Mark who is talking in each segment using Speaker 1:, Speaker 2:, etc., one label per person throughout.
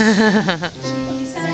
Speaker 1: Ha ha ha ha.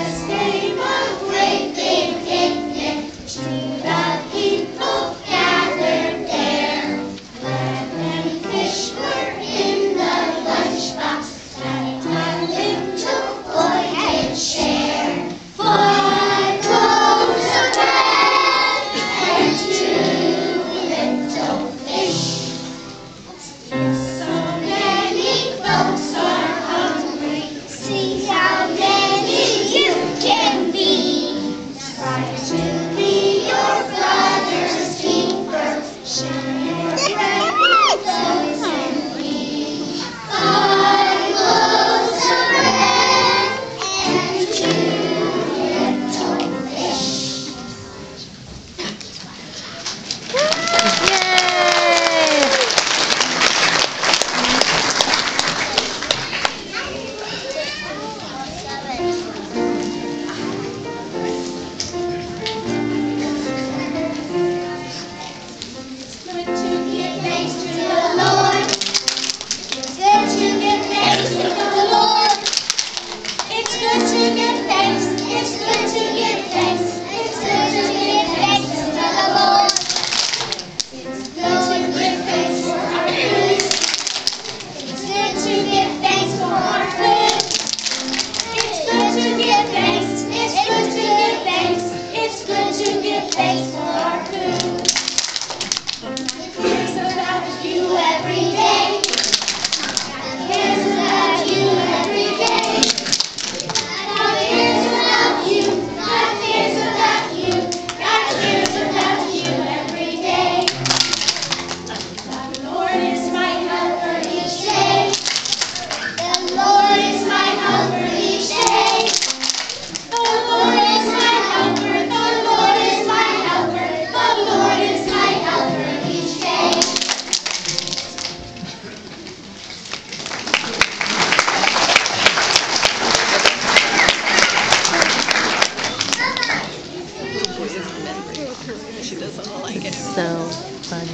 Speaker 1: She doesn't like it. So funny.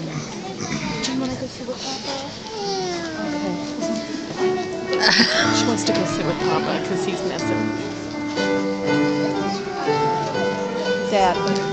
Speaker 1: Do you want to go sit with
Speaker 2: Papa? Okay.
Speaker 3: she wants to go sit with Papa because he's messing. Dad.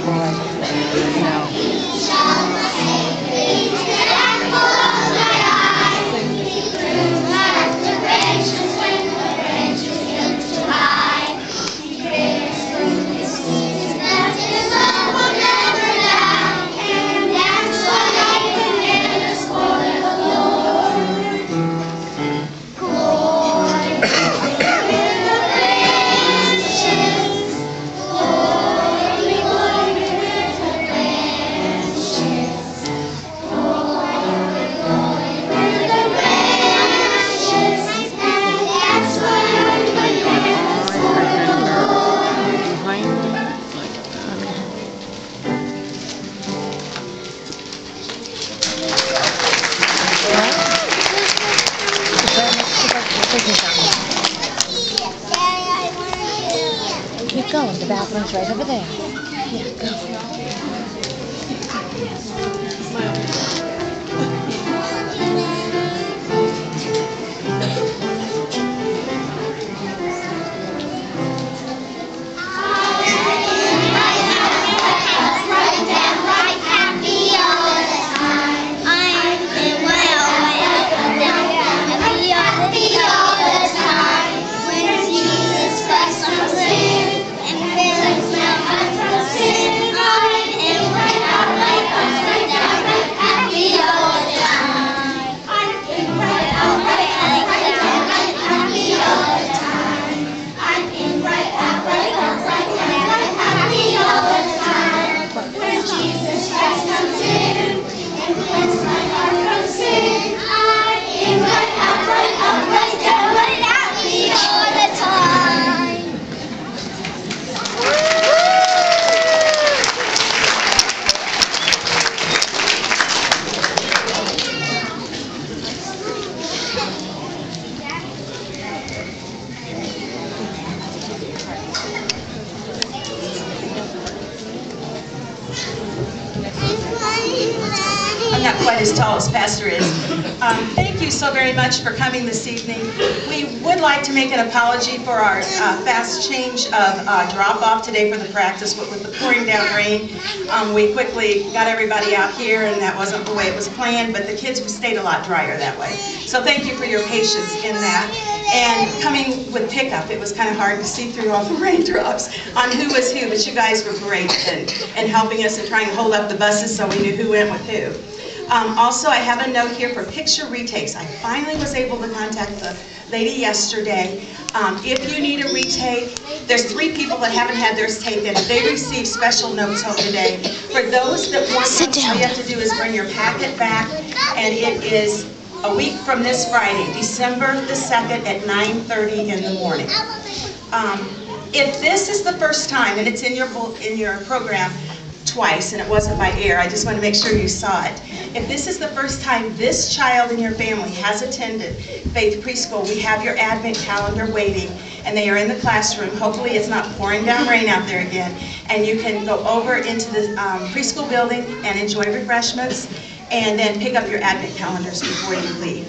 Speaker 3: Behind
Speaker 2: bathroom's right over there.
Speaker 1: Time.
Speaker 4: Not quite as tall as Pastor is. Um, Thank you so very much for coming this evening. We would like to make an apology for our uh, fast change of uh, drop-off today for the practice, but with the pouring down rain, um, we quickly got everybody out here, and that wasn't the way it was planned, but the kids stayed a lot drier that way. So thank you for your patience in that. And coming with pickup, it was kind of hard to see through all the raindrops on who was who, but you guys were great in, in helping us and trying to hold up the buses so we knew who went with who. Um, Also, I have a note here for picture retakes. I finally was able to contact the lady yesterday. Um, If you need a retake, there's three people that haven't had theirs taken. They received special notes home today. For those that want them, all you have to do is bring your packet back, and it is a week from this Friday, December the 2nd at 9:30 in the morning. Um, If this is the first time, and it's in your, in your program twice, and it wasn't by air, I just want to make sure you saw it. If this is the first time this child in your family has attended Faith Preschool, we have your advent calendar waiting, and they are in the classroom. Hopefully, it's not pouring down rain out there again, and you can go over into the um, preschool building and enjoy refreshments, and then pick up your advent calendars before you leave.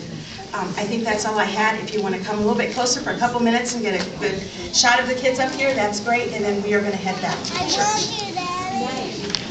Speaker 4: Um, I think that's all I had. If you want to come a little bit closer for a couple minutes and get a good shot of the kids up here, that's great, and then we are going to head back to
Speaker 1: I
Speaker 4: church.
Speaker 1: Love you.